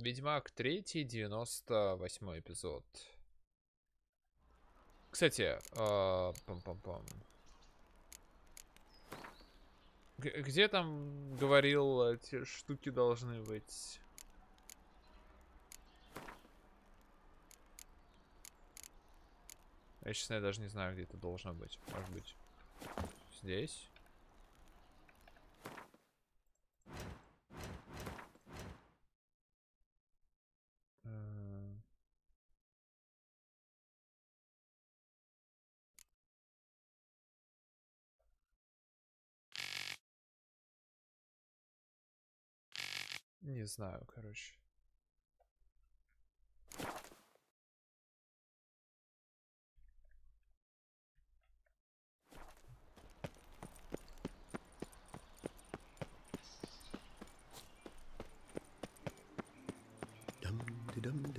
Ведьмак 3, 98 эпизод. Кстати, а, пам-пам-пам. Где там говорил, эти штуки должны быть? Я, честно, я даже не знаю, где это должно быть. Может быть, здесь? Не знаю, короче.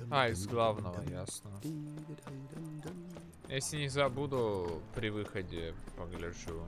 А, из главного, ясно. Если не забуду, при выходе погляжу.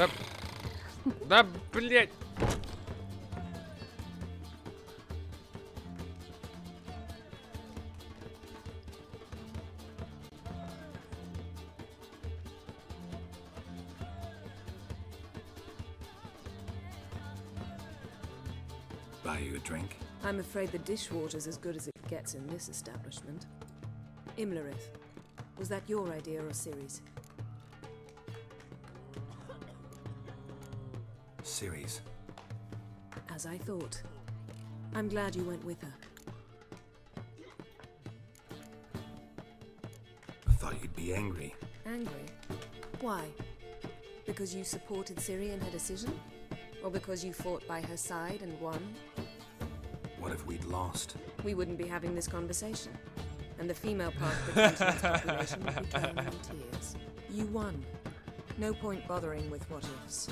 Да... Да, блядь! Buy you a drink? I'm afraid the dishwater's as good as it gets in this establishment. Imlarith, was that your idea or Ciri's? As I thought. I'm glad you went with her. I thought you'd be angry. Angry? Why? Because you supported Ciri in her decision? Or because you fought by her side and won? What if we'd lost? We wouldn't be having this conversation. And the female part of the continent's population would be in tears. You won. No point bothering with what ifs.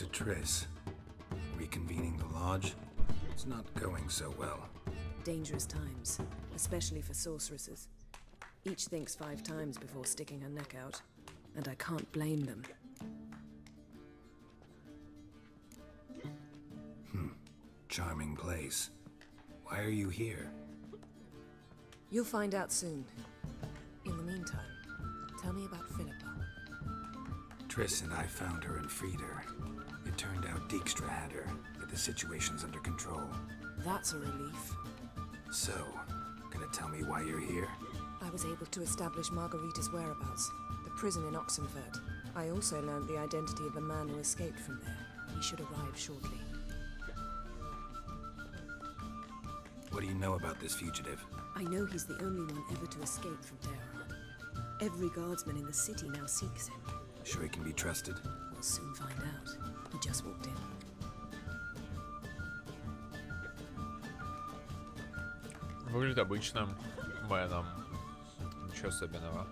To Triss. Reconvening the lodge? It's not going so well. Dangerous times, especially for sorceresses. Each thinks five times before sticking her neck out, and I can't blame them. Hmm. Charming place. Why are you here? You'll find out soon. In the meantime, tell me about Philippa. Triss and I found her and freed her. Turned out Dijkstra had her, but the situation's under control. That's a relief. So, gonna tell me why you're here? I was able to establish Margarita's whereabouts, the prison in Oxenfurt. I also learned the identity of the man who escaped from there. He should arrive shortly. What do you know about this fugitive? I know he's the only one ever to escape from Deireadh. Every guardsman in the city now seeks him. Sure he can be trusted? We'll soon find out. He just walked in. Выглядит обычным мэном. Ничего особенного.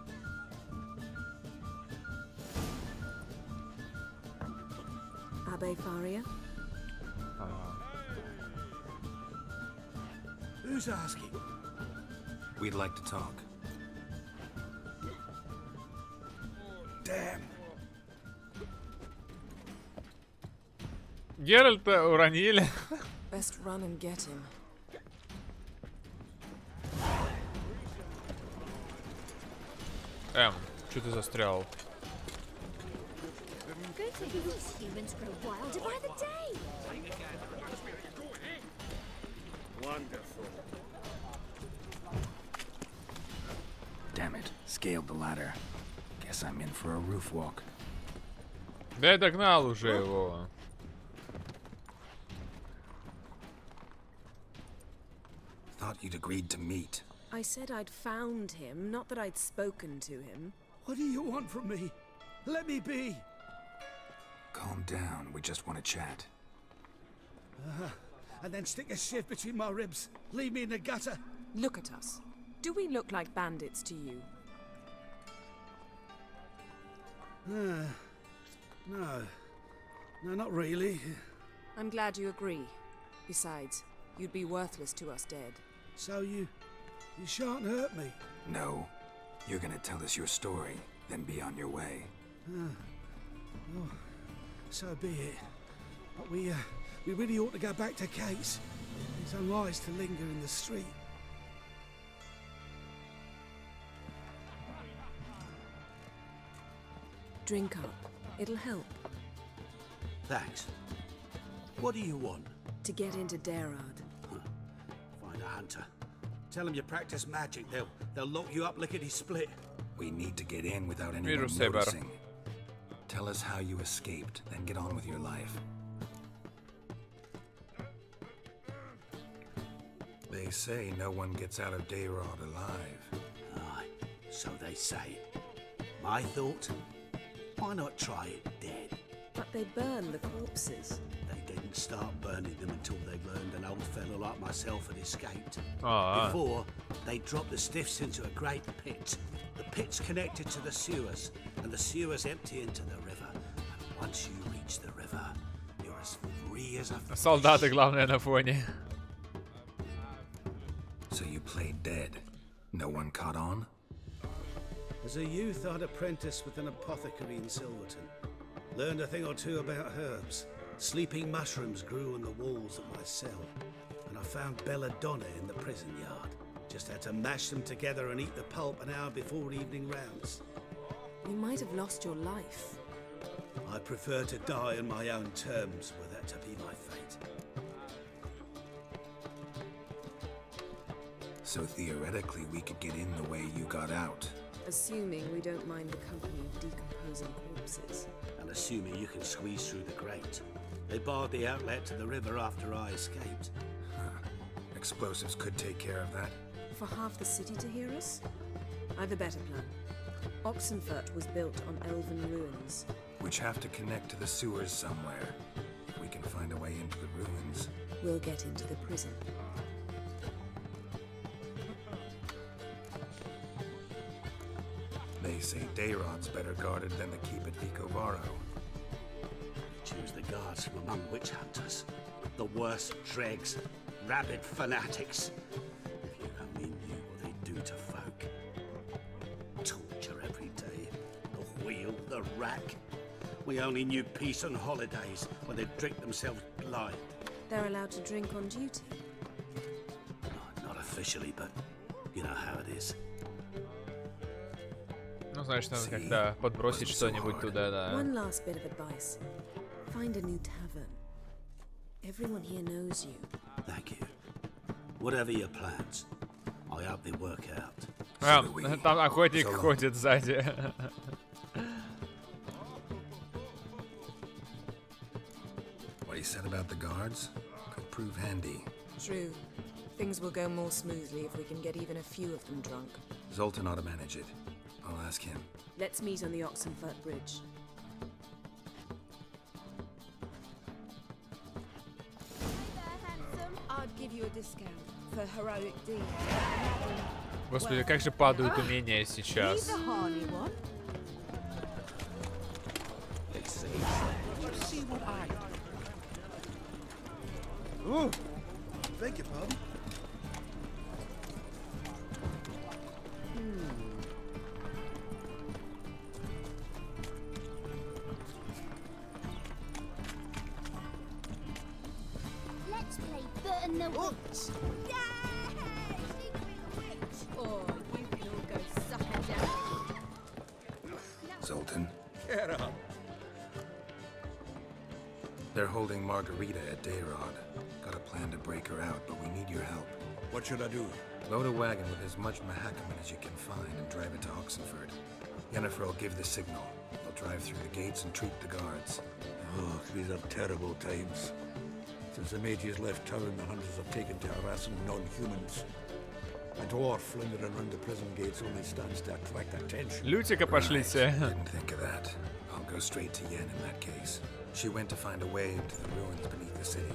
Abe Faria? Who's asking? We'd like to talk. Геральта уронили. Best run and get him. Эм, что ты застрял? Damn it. Scaled the ladder. Guess I'm in for a roof walk. Да я догнал уже его. Agreed to meet. I said I'd found him, not that I'd spoken to him. What do you want from me? Let me be. Calm down. We just want to chat. Uh-huh. And then stick a shiv between my ribs. Leave me in the gutter. Look at us. Do we look like bandits to you? Uh, no. No, not really. I'm glad you agree. Besides, you'd be worthless to us dead. So you. You shan't hurt me. No. You're gonna tell us your story, then be on your way. So be it. But we, uh, we really ought to go back to Kate's. It's unwise to linger in the street. Drink up. It'll help. Thanks. What do you want? To get into Deireadh. Find a hunter. Tell them you practice magic. They'll they'll lock you up lickety split. We need to get in without anyone Virus Saber. noticing. Tell us how you escaped, then get on with your life. They say no one gets out of Deireadh alive. Aye, so they say. My thought? Why not try it dead? But they burn the corpses They didn't start burning them until they learned an old fellow like myself had escaped. Aa. Before, they dropped the stiffs into a great pit. The pit's connected to the sewers, and the sewers empty into the river. And once you reach the river, you're as free as a fish. Солдаты, главное, на фоне. So you played dead. No one caught on? As a youth, I'd apprenticed with an apothecary in Silverton. Learned a thing or two about herbs. Sleeping mushrooms grew on the walls of my cell. And I found belladonna in the prison yard. Just had to mash them together and eat the pulp an hour before evening rounds. You might have lost your life. I prefer to die on my own terms, were that to be my fate. So theoretically, we could get in the way you got out. Assuming we don't mind the company of decomposing corpses. And assuming you can squeeze through the grate. They barred the outlet to the river after I escaped. Explosives could take care of that. For half the city to hear us? I've a better plan. Oxenfurt was built on elven ruins. Which have to connect to the sewers somewhere. If we can find a way into the ruins. We'll get into the prison. They say Deireadh's better guarded than the keep at Vicovaro Choose the guards from among witch hunters. The worst dregs, rabid fanatics. If you only knew what they do to folk. Torture every day. The wheel, the rack. We only knew peace on holidays when they drink themselves blind. They're allowed to drink on duty. No, not officially, but you know how it is. Ну, значит, надо как-то подбросить что-нибудь туда, да. One last bit of advice. Find a new tavern. Everyone here knows you. Thank you. Whatever your plans, I hope they work out. А, do we. там охотник So long. ходит сзади. What he said about the guards could prove handy. True. Things will go more smoothly if we can get even a few of them drunk. Zoltan ought to manage it. I'll ask him. Let's meet on the Oxenfurt Bridge. Господи, как же падают умения сейчас. Ooh, thank you, Bob. What should I do? Load a wagon with as much Mahakaman as you can find and drive it to Oxenfurt. Yennefer will give the signal. They'll drive through the gates and treat the guards. Oh, these are terrible times. Since the mages left town, the hunters have taken to harassing non-humans. A dwarf floundering around the prison gates only stands to attract attention. Лютика пошлите. Right. Didn't think of that. I'll go straight to Yen in that case. She went to find a way into the ruins beneath the city.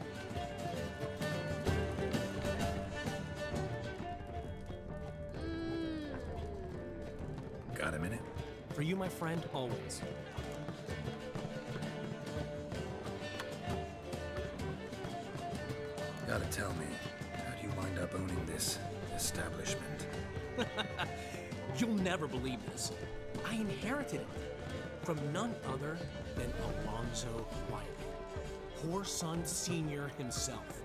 you, my friend, always. Gotta tell me, how do you wind up owning this establishment? You'll never believe this. I inherited it from none other than Alonzo Wiley, son Sr. himself.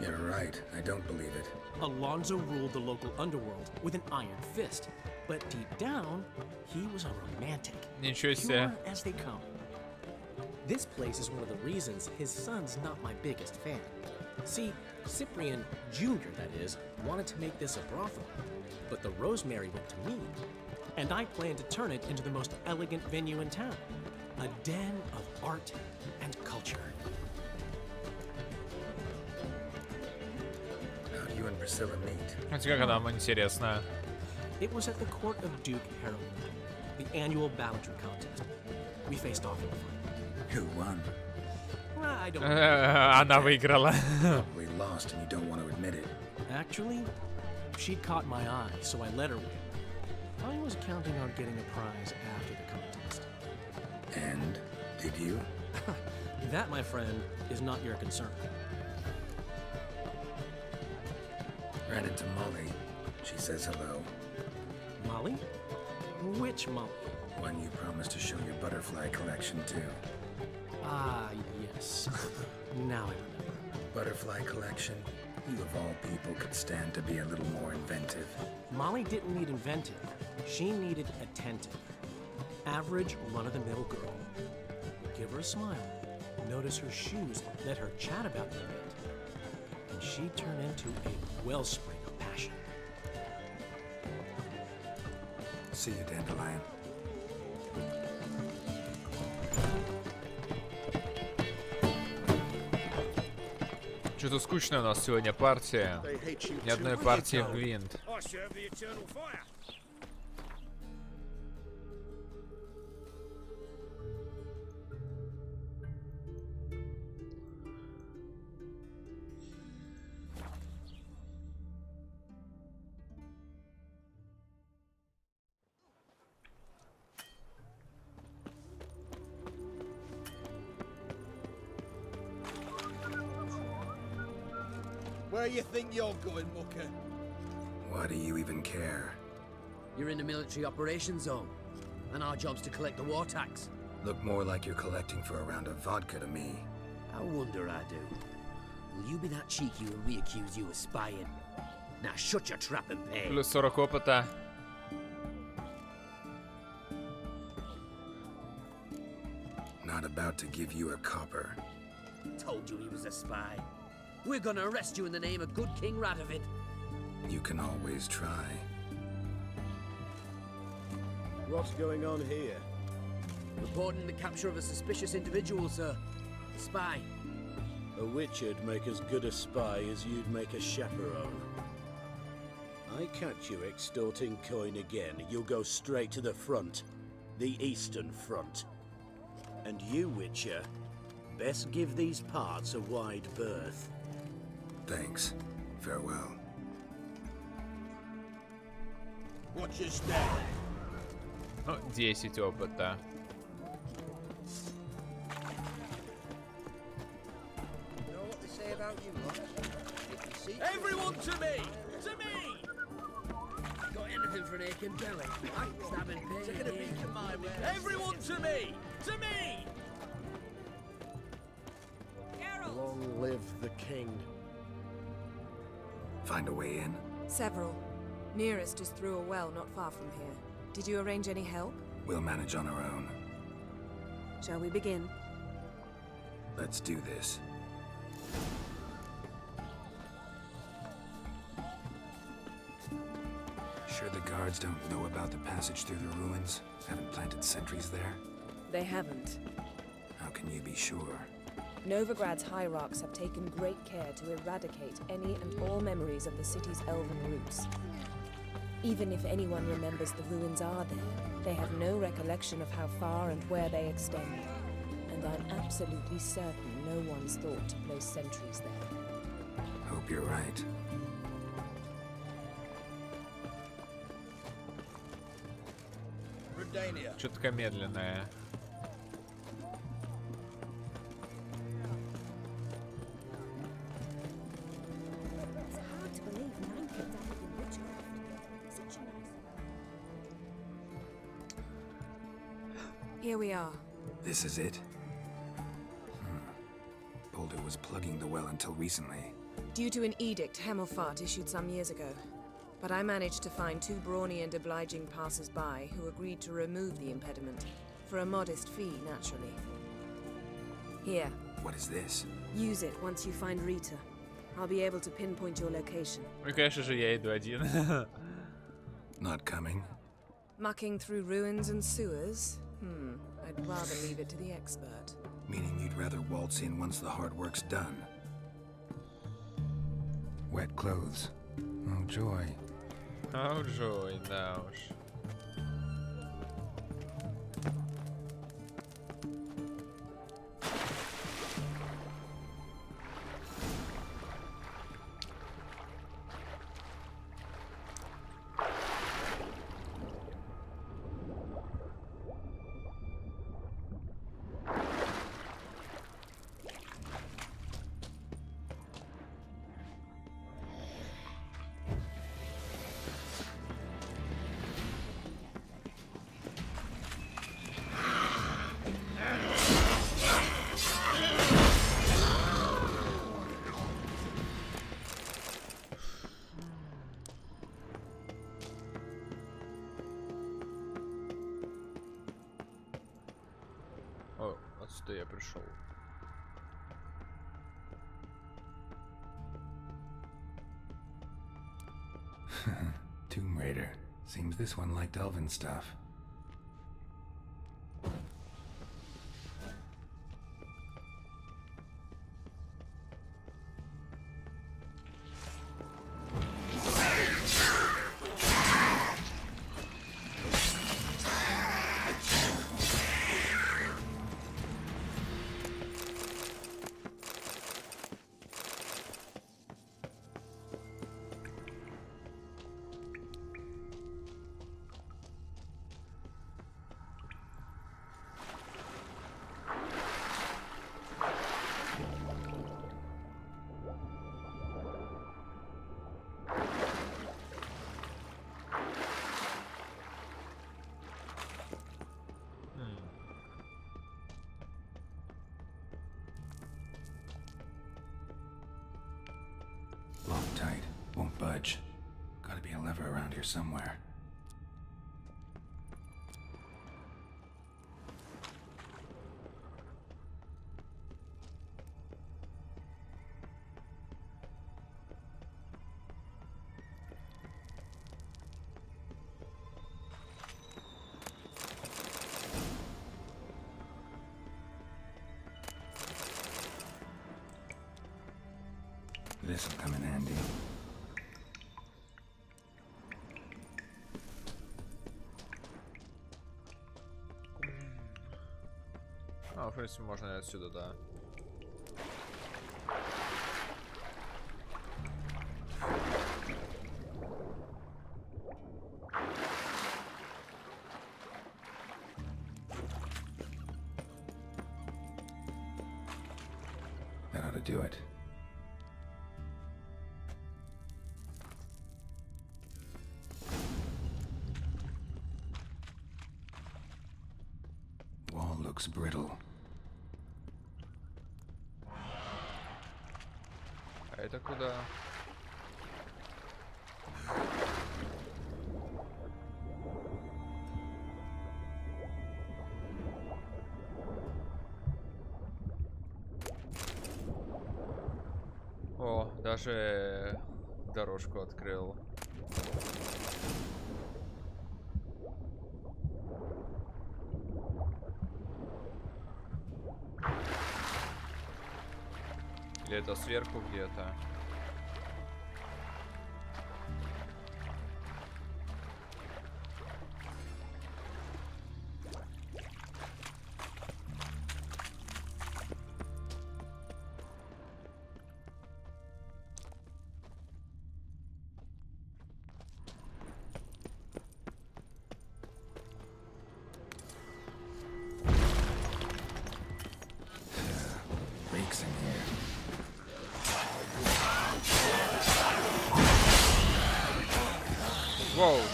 You're right, I don't believe it. Alonzo ruled the local underworld with an iron fist, but deep down, he was a romantic. Ничего себе. Pure as they come. This place is one of the reasons his son's not my biggest fan. See, Cyprian Jr., that is, wanted to make this a brothel, but the Rosemary went to me, and I plan to turn it into the most elegant venue in town a den of art and culture. How do you and Priscilla meet? Хотя как нам интересно. It was at the court of Duke Harold, the annual balladry contest. We faced off in the fight. Who won? Well, I don't. Она выиграла. Probably lost and you don't want to admit it. Actually, she'd caught my eye, so I let her win. I was counting on getting a prize after the contest. And did you? That, my friend, is not your concern. Ran into Molly. She says hello. Molly? Which Molly? One you promised to show your butterfly collection to. Ah, yes. now I remember. Butterfly collection? You of all people could stand to be a little more inventive. Molly didn't need inventive. She needed attentive. Average, run-of-the-mill girl. Give her a smile. Notice her shoes. Let her chat about them a bit. And she'd turn into a wellspring See you, Dandelion. Что-то скучная у нас сегодня партия. Ни одной партии в Гвинт. do you think you're going, Mucker? Why do you even care? You're in the military operations zone, and our job's to collect the war tax. Look more like you're collecting for a round of vodka to me. I wonder I do. Will you be that cheeky when we accuse you of spying? Now shut your trap and pay. Plusz 40. Not about to give you a copper. Told you he was a spy. We're gonna arrest you in the name of good King Radovid. You can always try. What's going on here? Reporting the capture of a suspicious individual, sir. A spy. A witcher'd make as good a spy as you'd make a chaperone. I catch you extorting coin again, you'll go straight to the front. The Eastern Front. And you, Witcher, best give these parts a wide berth. Thanks. Farewell. Watch your step. Ну, 10 опыта. You know what they say about you, lot? If you see Everyone to me! To me! Got anything for an aching belly? Stabbing pain. Taking a peek at my wares. Everyone to me! To me! Long live the king. find a way in? Several. Nearest is through a well not far from here. Did you arrange any help? We'll manage on our own. Shall we begin? Let's do this. Sure the guards don't know about the passage through the ruins? Haven't planted sentries there? They haven't. How can you be sure? Novigrad's hierarchs have taken great care to eradicate any and all memories of the city's elven roots. Even if anyone remembers the ruins are there, they have no recollection of how far and where they extend. And I'm absolutely certain no one's thought to place sentries there. Hope you're right. Redania. Что-то такая медленная. This is it? Hmm. Boulder was plugging the well until recently. Due to an edict Hemmelfart issued some years ago. But I managed to find two brawny and obliging passers-by who agreed to remove the impediment. For a modest fee, naturally. Here. What is this? Use it once you find Rita. I'll be able to pinpoint your location. Ну, конечно же, я иду один. Not coming. Mucking through ruins and sewers? Hmm. I'd rather leave it to the expert. Meaning you'd rather waltz in once the hard work's done. Wet clothes. Oh joy. Oh joy, thou's. отсюда я пришел. Tomb Raider. Seems this one liked elven stuff. Lever around here somewhere. принципе, можно отсюда, да. даже дорожку открыл. Или это сверху где-то?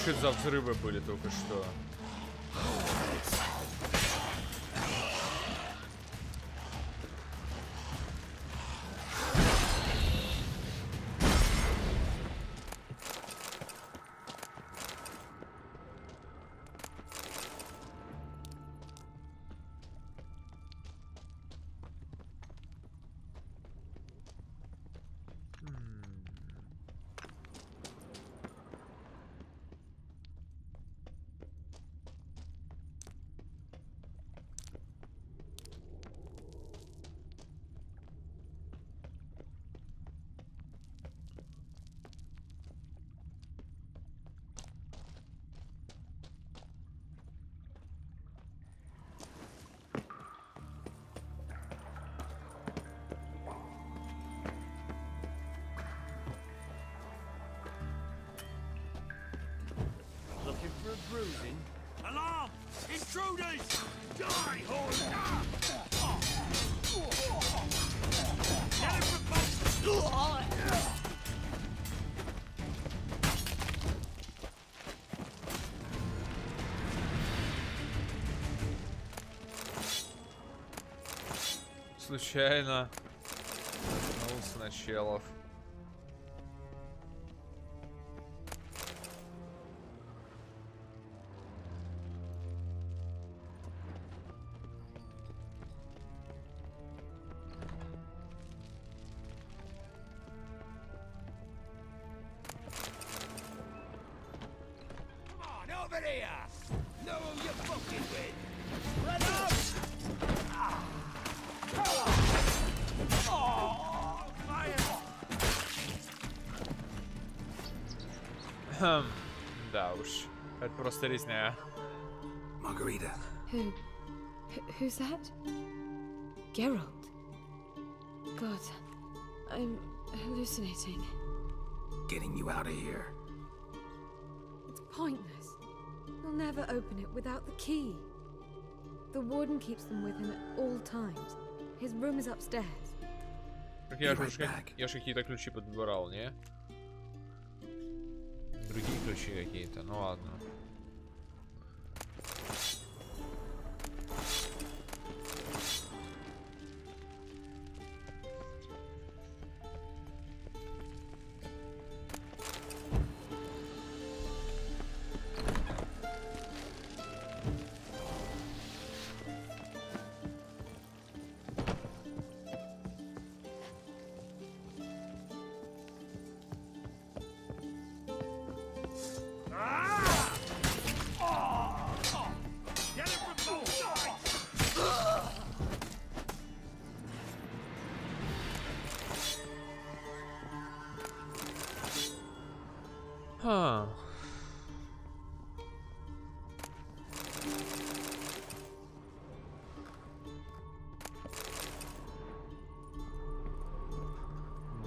Что это за взрывы были только что? случайно. Ну, сначала. Who's that? Geralt. God, I'm hallucinating. Getting you out of here. It's pointless. He'll never open it without the key. The warden keeps them with him at all times. His room is upstairs. Так я же, Be уж right как- back. я же какие-то ключи подбирал, не? Другие ключи какие-то, ну ладно.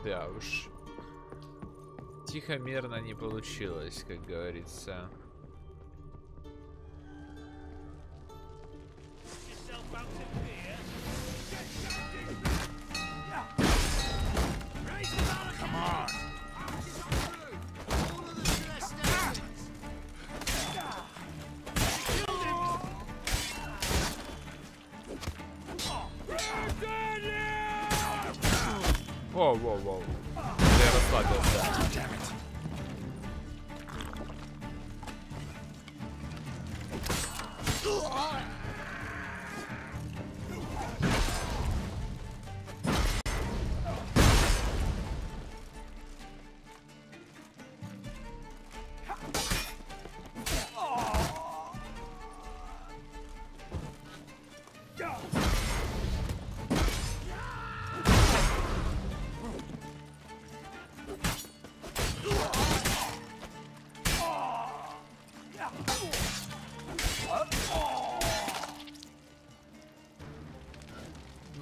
Да уж. Тихо-мирно не получилось, как говорится.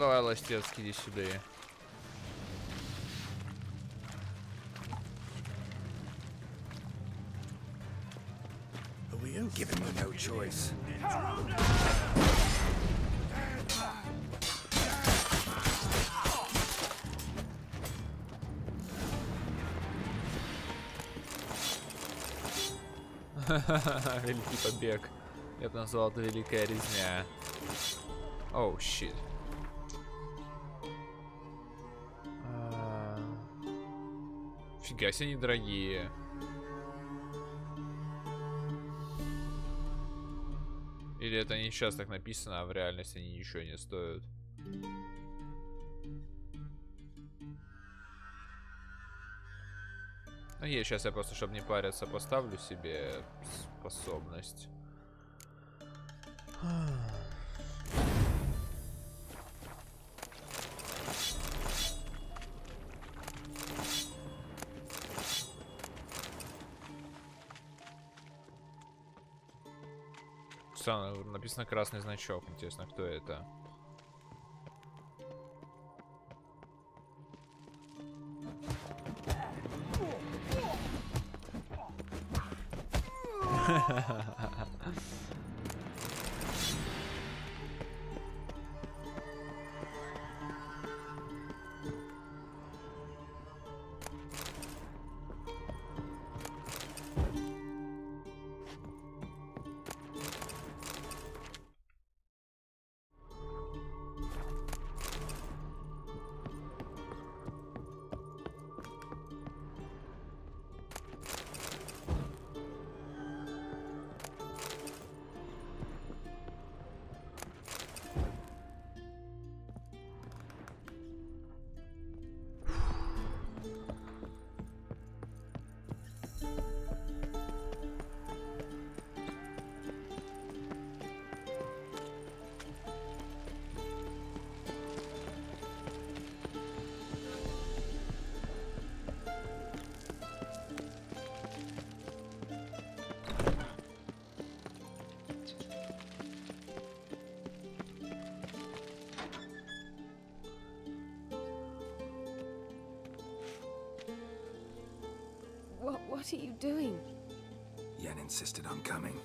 Давай, ластец, иди сюда. Giving you no choice. Великий побег. Я бы назвал это великая резня. Оу, щит. Фига себе недорогие. Или это они сейчас так написано, а в реальности они ничего не стоят. Ну, я сейчас я просто, чтобы не париться, поставлю себе способность. Странно, написано красный значок. Интересно, кто это? What, what are you doing? Yen insisted on coming.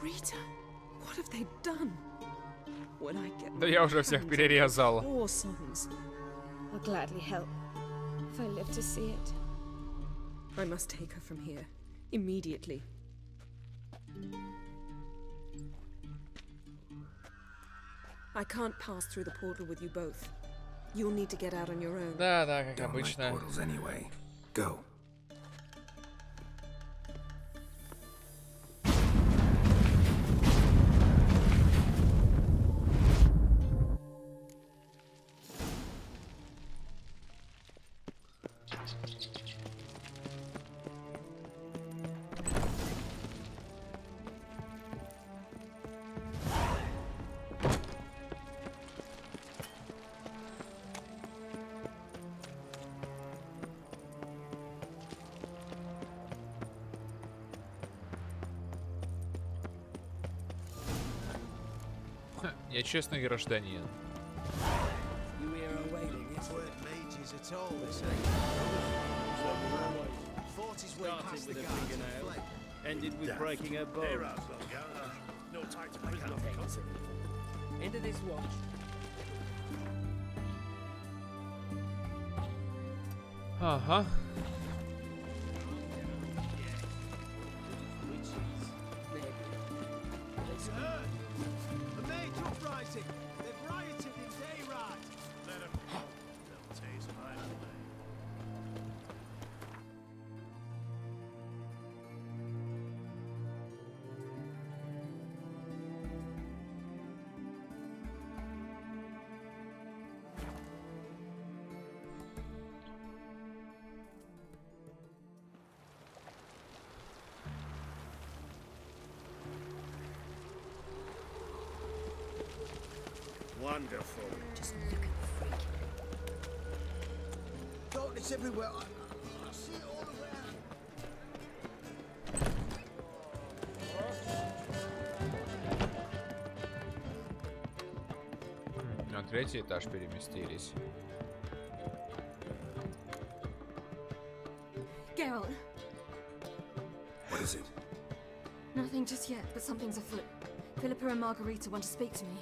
Rita, what have they done? When I get Да my я уже всех hands on перерезал. Four sons. I'll gladly help. If I live to see it. I must take her from here. Immediately. I can't pass through the portal with you both. You'll need to get out on your own. Да, да, как Don't like обычно. portals anyway. Go. Of this watch. Ага. Wonderful. Just look at the freak. It's everywhere. I, I see it all around. На третий этаж переместились. Geralt, What is it? nothing just yet, but something's afoot. Philippa and Margarita want to speak to me.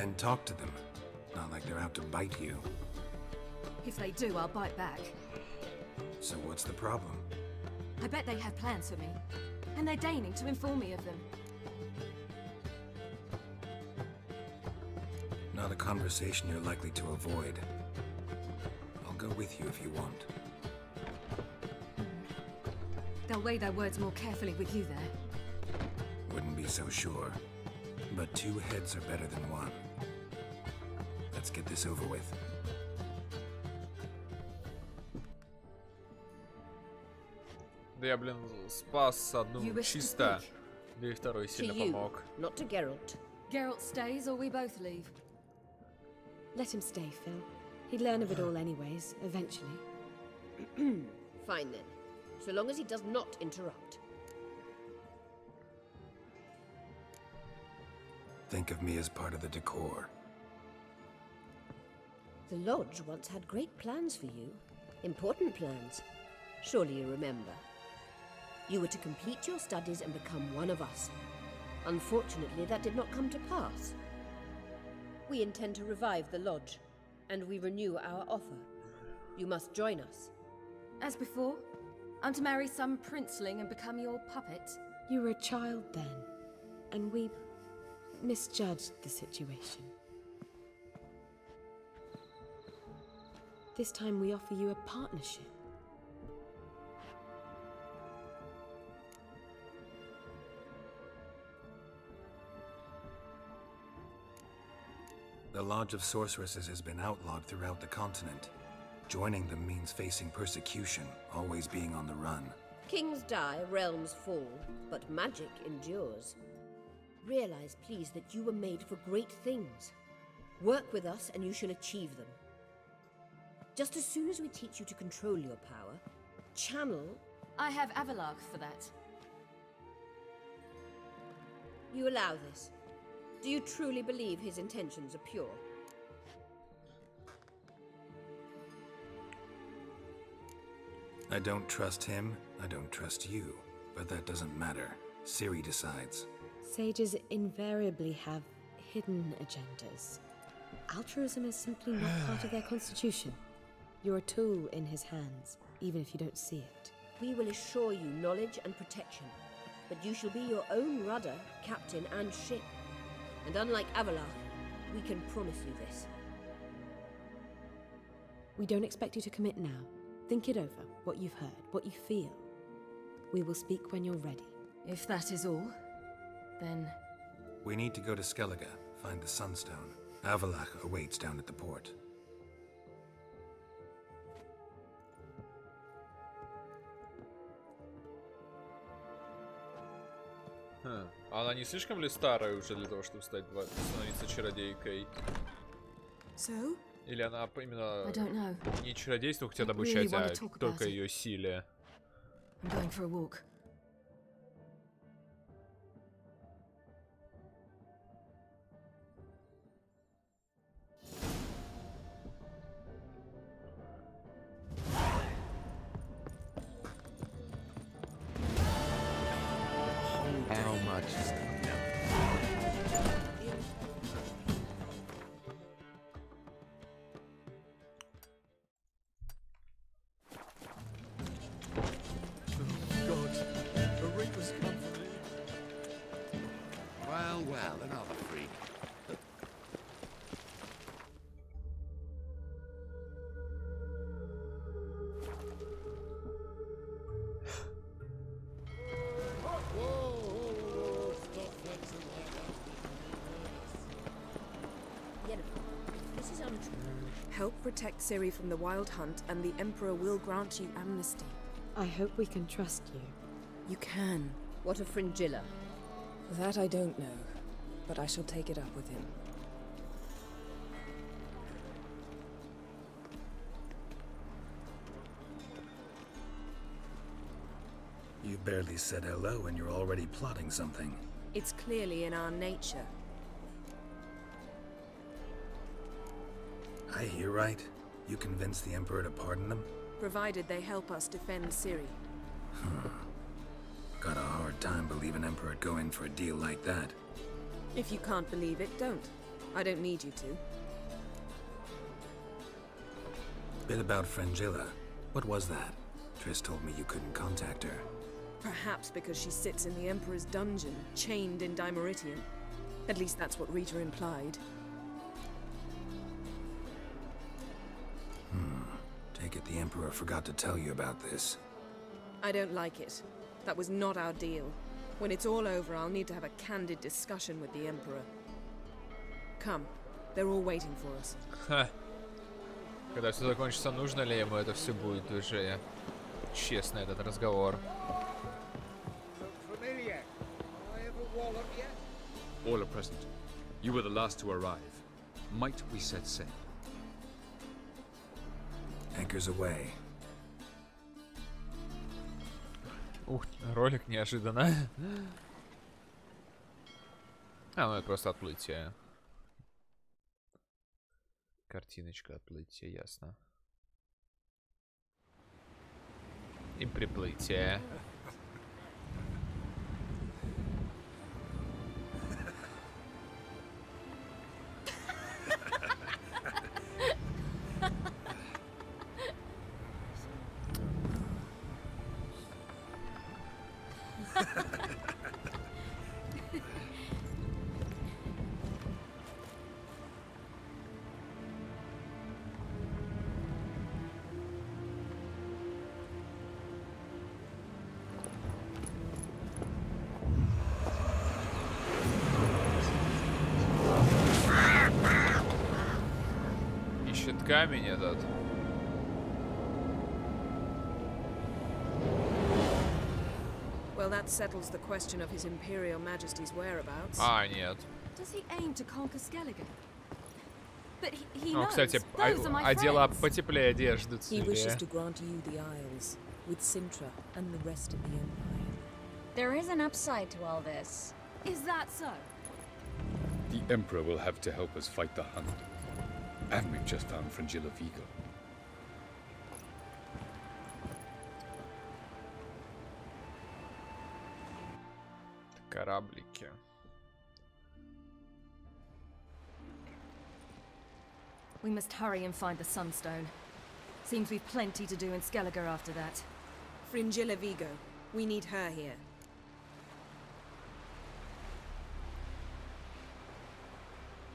Then talk to them. Not like they're out to bite you. If they do, I'll bite back. So what's the problem? I bet they have plans for me. And they're deigning to inform me of them. Not a conversation you're likely to avoid. I'll go with you if you want. Hmm. They'll weigh their words more carefully with you there. Wouldn't be so sure. But two heads are better than one. Let's get this over with. Да я, блин, спас одну You wish to чисто. speak? Да и второй To сильно you, помог. not to Geralt. Geralt stays or we both leave. Let him stay, Phil. He'd learn of it all anyways, eventually. Fine then. So long as he does not interrupt. Think of me as part of the decor. The Lodge once had great plans for you. Important plans. Surely you remember. You were to complete your studies and become one of us. Unfortunately, that did not come to pass. We intend to revive the Lodge, and we renew our offer. You must join us. As before, I'm to marry some princeling and become your puppet. You were a child then, and we misjudged the situation. This time we offer you a partnership. The Lodge of Sorceresses has been outlawed throughout the continent. Joining them means facing persecution, always being on the run. Kings die, realms fall, but magic endures. Realize, please, that you were made for great things. Work with us and you shall achieve them. Just as soon as we teach you to control your power, channel. I have Avallac'h for that. You allow this. Do you truly believe his intentions are pure? I don't trust him, I don't trust you. But that doesn't matter. Ciri decides. Sages invariably have hidden agendas. Altruism is simply not part of their constitution. You're a tool in his hands, even if you don't see it. We will assure you knowledge and protection, but you shall be your own rudder, captain, and ship. And unlike Avallac'h, we can promise you this. We don't expect you to commit now. Think it over, what you've heard, what you feel. We will speak when you're ready. If that is all, then We need to go to Skellige, find the Sunstone. Avallac'h awaits down at the port. А Она не слишком ли старая уже для того, чтобы стать становиться чародейкой? So? Или она именно не чародейству хотят really обучать, wanna а только ее силе? I'm going for a walk. Ciri from the Wild Hunt, and the Emperor will grant you amnesty. I hope we can trust you. You can. What of Fringilla? That I don't know, but I shall take it up with him. You barely said hello and you're already plotting something. It's clearly in our nature. I hear right. You convince the Emperor to pardon them? Provided they help us defend Ciri. Got a hard time believing Emperor'd go in for a deal like that. If you can't believe it, don't. I don't need you to. Bit about Fringilla. What was that? Triss told me you couldn't contact her. Perhaps because she sits in the Emperor's dungeon, chained in Dimeritium. At least that's what Rita implied. the Emperor forgot to tell you about this. I don't like it. That was not our deal. When it's all over, I'll need to have a candid discussion with the Emperor. Come. They're all waiting for us. Ха. Когда все закончится, нужно ли ему это все будет уже? Честно, этот разговор. Familiar. I ever wallop yet? All are present. You were the last to arrive. Might we set sail? Anchors away. Ух, ролик неожиданно. А, ну это просто отплытие. Картиночка отплытия, ясно. И приплытие. камень этот. Well, that settles the question of His Imperial Majesty's whereabouts. А, нет. Does he aim to conquer Skellige? But he, he knows. кстати, одела потеплее одежду. He wishes to grant you the Isles with Cintra and the rest of the Empire. There is an upside to all this. Is that so? The Emperor will have to help us fight the Hunt. And we've just found Fringilla Vigo. Кораблики. We must hurry and find the Sunstone. Seems we've plenty to do in Skellige after that. Fringilla Vigo. We need her here.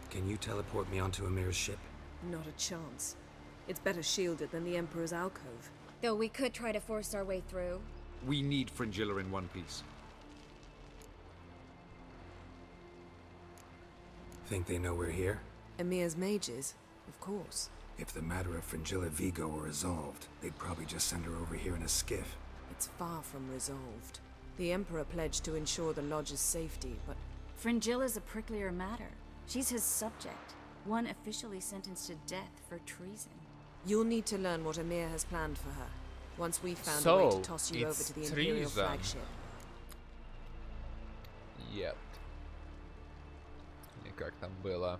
Can you teleport me onto Emhyr's ship? Not a chance. It's better shielded than the Emperor's alcove. Though we could try to force our way through. We need Fringilla in one piece. Think they know we're here? Emhyr's mages, of course. If the matter of Fringilla Vigo were resolved, they'd probably just send her over here in a skiff. It's far from resolved. The Emperor pledged to ensure the Lodge's safety, but Fringilla's a pricklier matter. She's his subject, one officially sentenced to death for treason. you'll need to learn what Emir has planned for her. Once we've found a way So, to toss you over to the Imperial treason. flagship. Yep. Или как там было?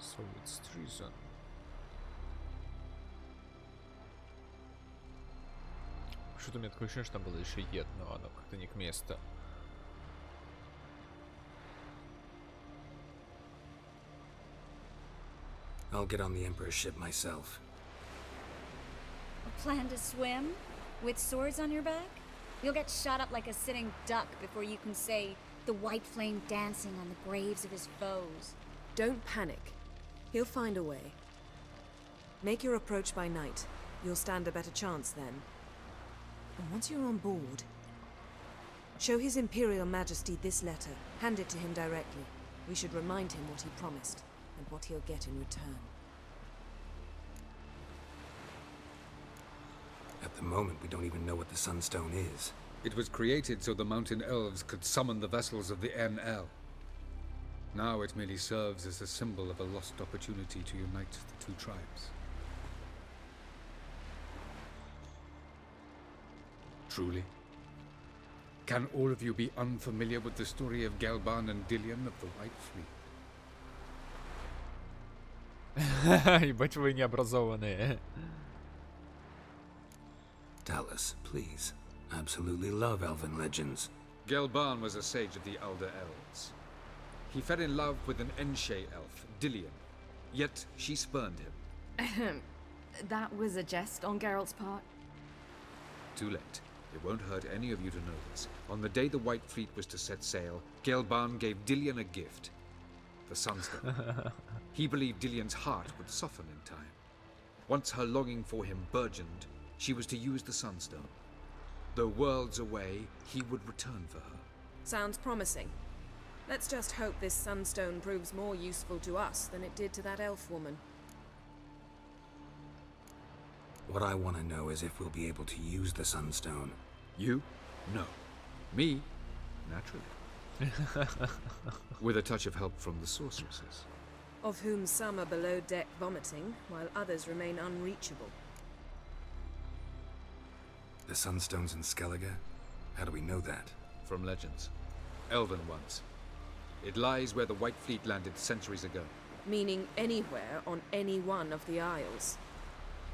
So it's treason. Что-то у меня такое ощущение, что там было еще ед, но оно как-то не к месту. I'll get on the Emperor's ship myself. A plan to swim? With swords on your back? You'll get shot up like a sitting duck before you can say the white flame dancing on the graves of his foes. Don't panic. He'll find a way. Make your approach by night. You'll stand a better chance then. And once you're on board, show His Imperial Majesty this letter. Hand it to him directly. We should remind him what he promised and what he'll get in return. At the moment, we don't even know what the Sunstone is. It was created so the mountain elves could summon the vessels of the Aen Elle. Now it merely serves as a symbol of a lost opportunity to unite the two tribes. Truly? Can all of you be unfamiliar with the story of Galban and Dillion of the White Fleet? Ебать вы необразованные. Dallas, please. Absolutely love elven legends. Gelban was a sage of the Elder Elves. He fell in love with an Aen Seidhe elf, Dillian. Yet she spurned him. that was a jest on Geralt's part? Too late. It won't hurt any of you to know this. On the day the White Fleet was to set sail, Gelban gave Dillian a gift. The Sunstone. he believed Dillion's heart would soften in time. Once her longing for him burgeoned, she was to use the Sunstone. Though worlds away, he would return for her. Sounds promising. Let's just hope this sunstone proves more useful to us than it did to that elf woman. What I want to know is if we'll be able to use the Sunstone. You? No. Me? Naturally. With a touch of help from the sorceresses. Of whom some are below deck vomiting, while others remain unreachable. The Sunstone's in Skellige? How do we know that? From legends. Elven ones. It lies where the White Fleet landed centuries ago. Meaning anywhere on any one of the Isles.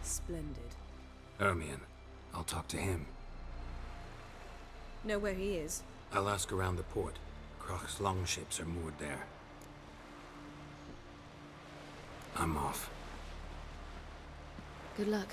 Splendid. Ermion. I'll talk to him. Know where he is? I'll ask around the port. Crach's longships are moored there. I'm off. Good luck.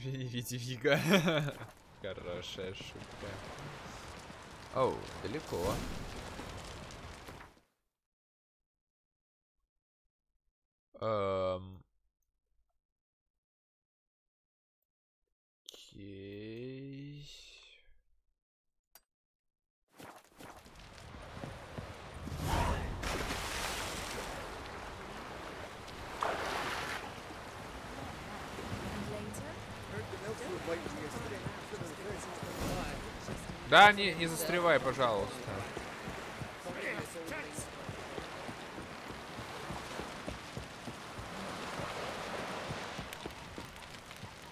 Види Видевига. Хорошая шутка. Оу, далеко. Да, не, не застревай, пожалуйста.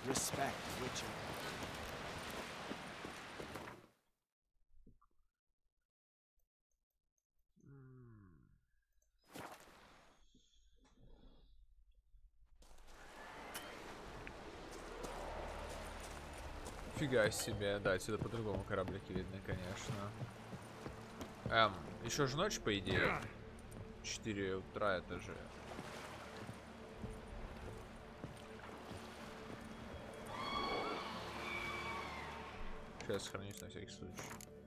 Respect, Witcher. Фига себе, да, отсюда по-другому кораблики видны, конечно. Эм, еще же ночь, по идее. 4 утра это же. Сейчас сохранюсь на всякий случай.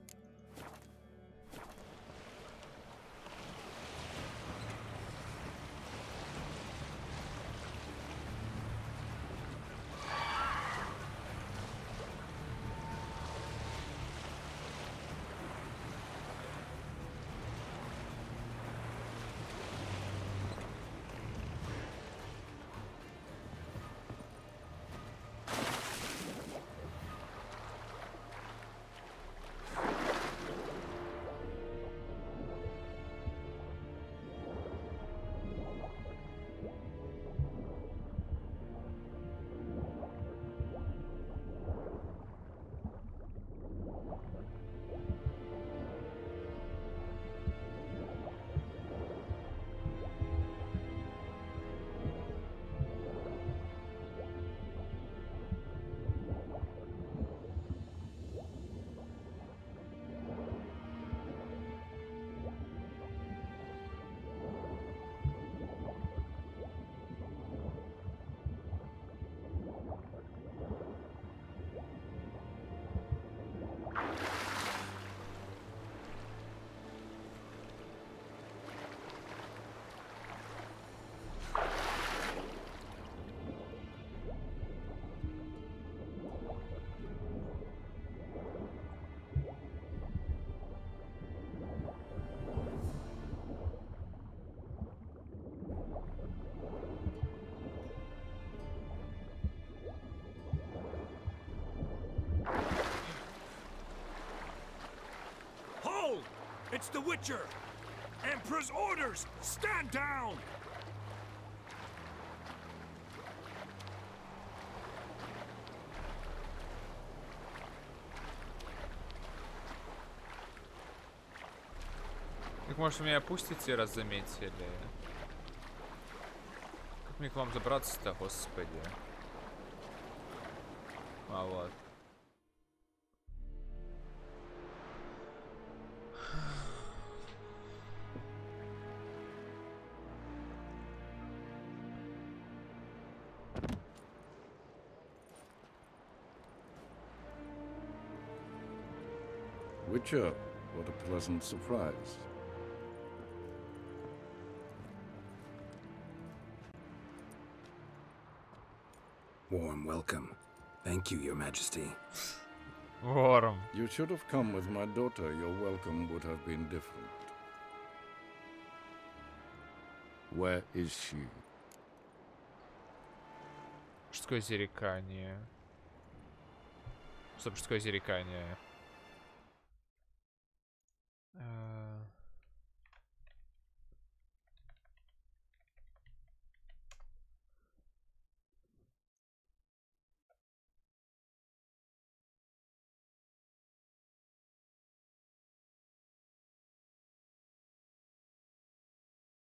It's the Witcher! Emperor's orders! Stand down! Так может меня опустите, раз заметили? Как мне к вам забраться-то, господи? А вот. Witcher, what a pleasant surprise. Warm welcome. Thank you, Your Majesty. Warm. You should have come with my daughter. Your welcome would have been different. Where is she? Мужское зарекание. Что мужское зарекание? Э,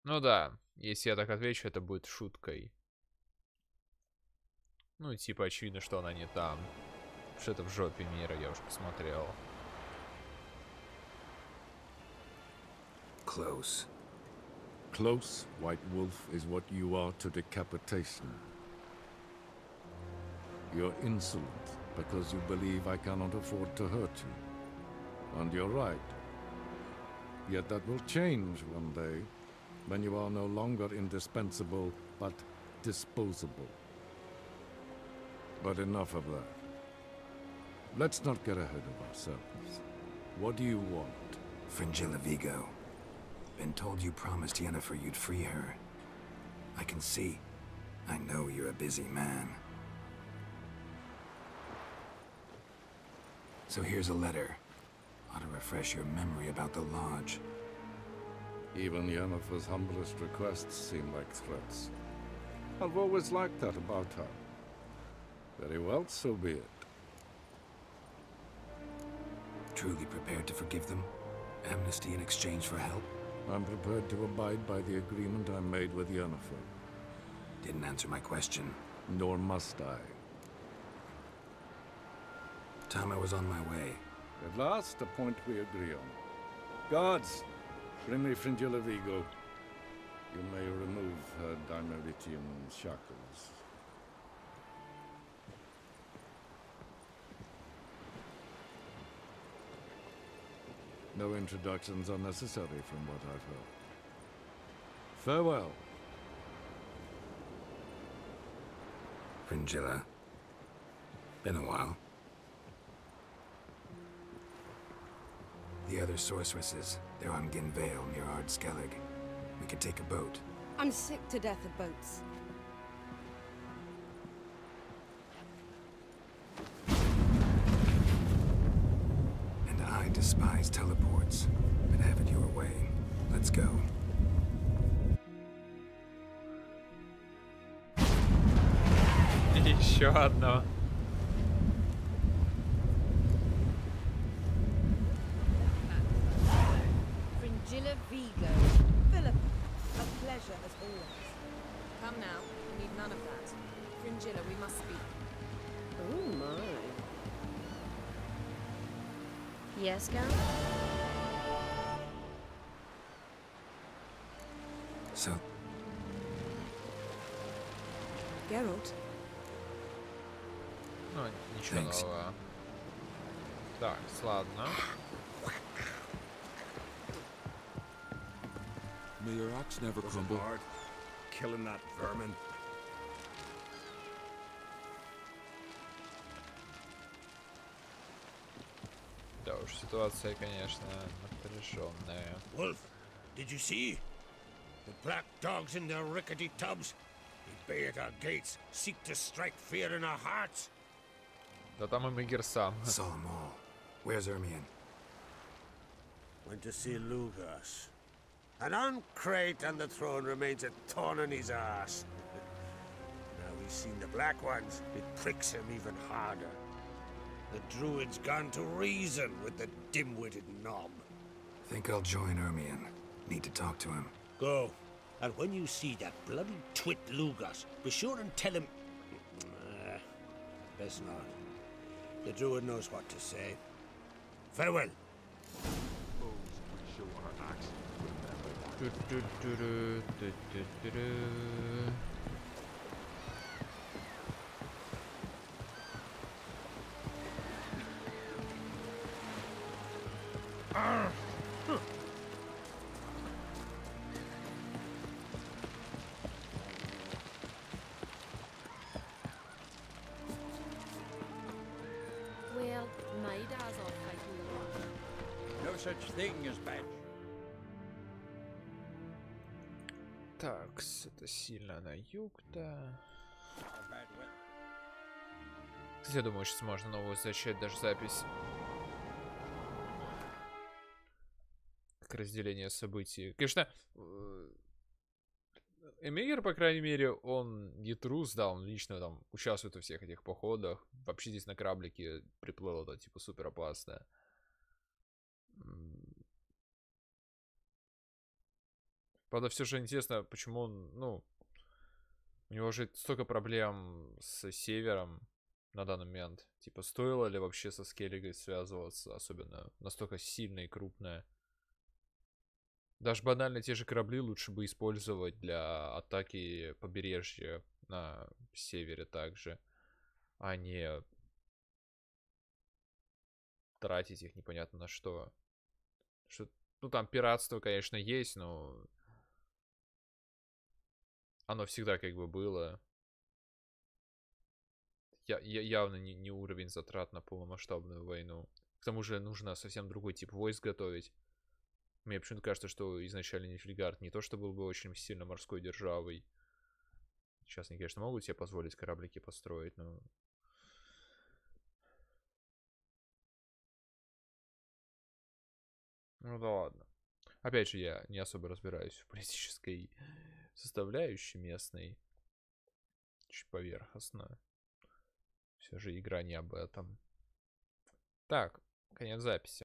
Ну да, если я так отвечу, это будет шуткой. Ну, типа, очевидно, что она не там. Что это в жопе мира, я уже посмотрел. Close. Close, White Wolf, is what you are to decapitation. You're insolent because you believe I cannot afford to hurt you. And you're right. Yet that will change one day, when you are no longer indispensable, but disposable. But enough of that. Let's not get ahead of ourselves. What do you want? Fringilla Vigo. Been told you promised Yennefer you'd free her. I can see. I know you're a busy man. So here's a letter. Ought to refresh your memory about the Lodge. Even Yennefer's humblest requests seem like threats. I've always liked that about her. Very well, so be it. Truly prepared to forgive them? Amnesty in exchange for help? I'm prepared to abide by the agreement I made with Yennefer. Didn't answer my question. Nor must I. Time I was on my way. At last, a point we agree on. Guards, bring me Fringilla Vigo. You may remove her Dimeritium shackles. No introductions are necessary from what I've heard. Farewell. Fringilla. Been a while. The other sorceresses, they're on Ginvale near Ardskellig. We could take a boat. I'm sick to death of boats. despise teleports. But have it your way. Let's go. Еще одно. Yes, Count? So, Geralt, Ну, ничего Thanks. нового. Так, ладно. May your axe never Was it crumble. hard? Killing that vermin. ситуация, конечно, напряженная. Wolf, did you see? The black dogs in their rickety tubs, they bay at our gates, seek to strike fear in our hearts. Да там и Мегер сам. Solomon, where's Ermion? Went to see Lugos. An uncrate on the throne remains a thorn in his ass. now he's seen the black ones, it pricks him even harder. The Druid's gone to reason with the dim-witted knob. Think I'll join Ermion. Need to talk to him. Go. And when you see that bloody twit Lugos, be sure and tell him... Uh, best not. The Druid knows what to say. Farewell. Так, это сильно на юг, да. Кстати, я думаю, сейчас можно новую зачать даже запись. Как разделение событий. Конечно, э, Эмигер, по крайней мере, он не трус, да, он лично там участвует во всех этих походах. Вообще здесь на кораблике приплыл, это типа супер опасно. Правда, все же интересно, почему он, ну, у него же столько проблем с севером на данный момент. Типа, стоило ли вообще со Скеллигой связываться, особенно настолько сильная и крупная. Даже банально те же корабли лучше бы использовать для атаки побережья на севере также, а не тратить их непонятно на что. что ну, там пиратство, конечно, есть, но оно всегда как бы было. Я, я, явно не, не уровень затрат на полномасштабную войну. К тому же нужно совсем другой тип войск готовить. Мне почему-то кажется, что изначально Нильфгард не то, что был бы очень сильно морской державой. Сейчас они, конечно, могут себе позволить кораблики построить, но... Ну да ладно. Опять же, я не особо разбираюсь в политической составляющей местной. Чуть поверхностно. Все же игра не об этом. Так, конец записи.